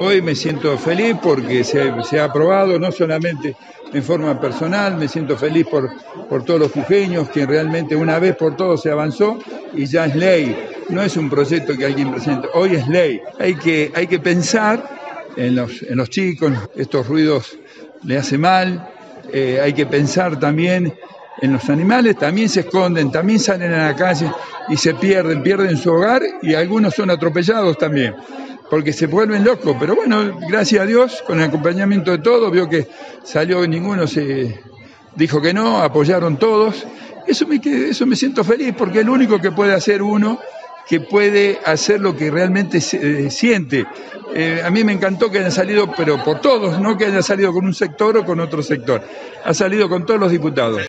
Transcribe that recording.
Hoy me siento feliz porque se, ha aprobado, no solamente en forma personal, me siento feliz por, por todos los jujeños, que realmente una vez por todos se avanzó y ya es ley. No es un proyecto que alguien presenta, hoy es ley. Hay que, hay que pensar en los, en los chicos, estos ruidos le hace mal, eh, hay que pensar también en los animales, también se esconden, también salen a la calle y se pierden, pierden su hogar y algunos son atropellados también, porque se vuelven locos. Pero bueno, gracias a Dios, con el acompañamiento de todos, vio que salió, ninguno se dijo que no, apoyaron todos. Eso me, eso me siento feliz porque es lo único que puede hacer uno que puede hacer lo que realmente se, eh, siente. Eh, a mí me encantó que hayan salido, pero por todos, no que hayan salido con un sector o con otro sector. Ha salido con todos los diputados.